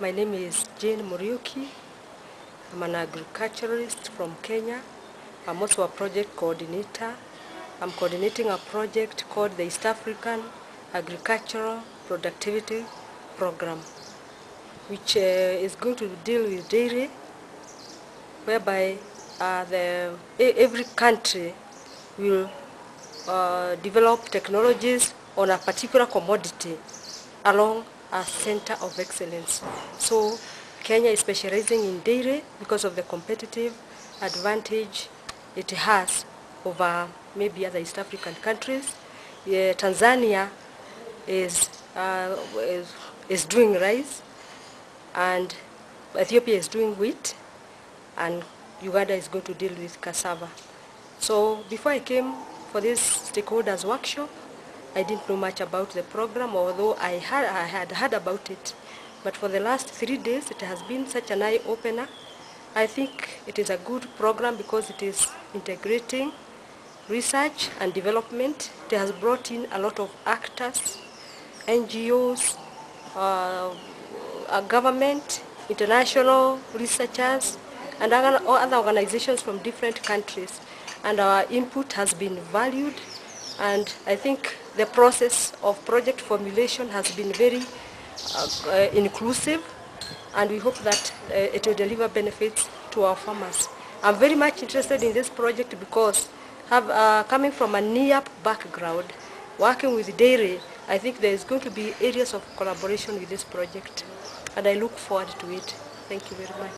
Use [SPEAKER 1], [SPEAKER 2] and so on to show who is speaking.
[SPEAKER 1] My name is Jane Muriuki. I'm an agriculturalist from Kenya. I'm also a project coordinator. I'm coordinating a project called the East African Agricultural Productivity Program, which uh, is going to deal with dairy, whereby uh, the, every country will uh, develop technologies on a particular commodity along a center of excellence. So Kenya is specializing in dairy because of the competitive advantage it has over maybe other East African countries. Yeah, Tanzania is, uh, is, is doing rice and Ethiopia is doing wheat and Uganda is going to deal with cassava. So before I came for this stakeholders workshop, I didn't know much about the program, although I had, I had heard about it. But for the last three days, it has been such an eye-opener. I think it is a good program because it is integrating research and development. It has brought in a lot of actors, NGOs, uh, government, international researchers, and other organizations from different countries. And our input has been valued, and I think the process of project formulation has been very uh, uh, inclusive, and we hope that uh, it will deliver benefits to our farmers. I'm very much interested in this project because have, uh, coming from a NIAP background, working with dairy, I think there is going to be areas of collaboration with this project, and I look forward to it. Thank you very much.